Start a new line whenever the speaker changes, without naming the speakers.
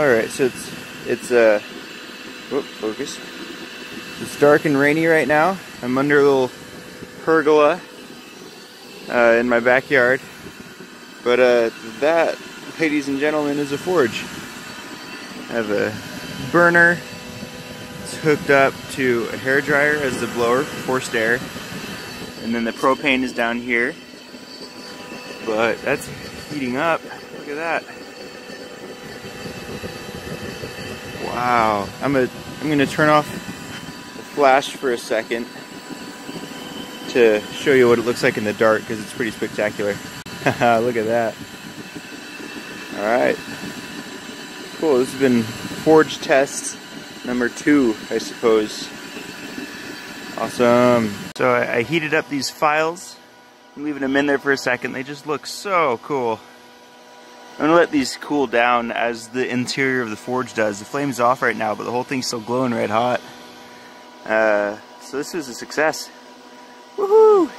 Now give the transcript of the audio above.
Alright, so it's, it's, uh, whoop, focus. It's dark and rainy right now. I'm under a little pergola uh, in my backyard. But uh, that, ladies and gentlemen, is a forge. I have a burner. It's hooked up to a hair dryer as the blower, forced air. And then the propane is down here. But that's heating up. Look at that. Wow. I'm a I'm gonna turn off the flash for a second to show you what it looks like in the dark because it's pretty spectacular. Look at that. Alright. Cool, this has been Forge Test number two, I suppose. Awesome. So I, I heated up these files, I'm leaving them in there for a second. They just look so cool. I'm gonna let these cool down as the interior of the forge does. The flame's off right now, but the whole thing's still glowing red hot. Uh, so this was a success. Woohoo!